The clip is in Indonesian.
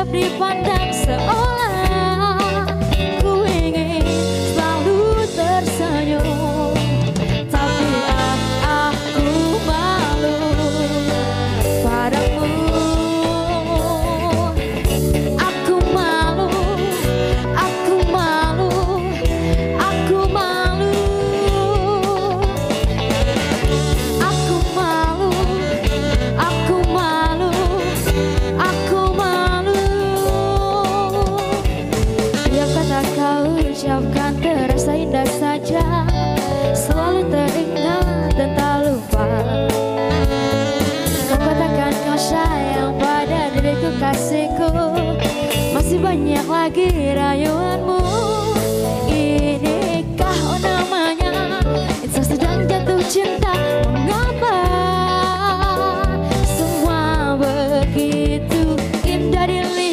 Dipandang seolah Siapkan terasa indah saja. Selalu teringat dan tak lupa. Kau katakan kau sayang pada diriku kasihku. Masih banyak lagi rayuanmu. Inikah oh namanya? Insan sedang jatuh cinta. Mengapa semua begitu indah dilihat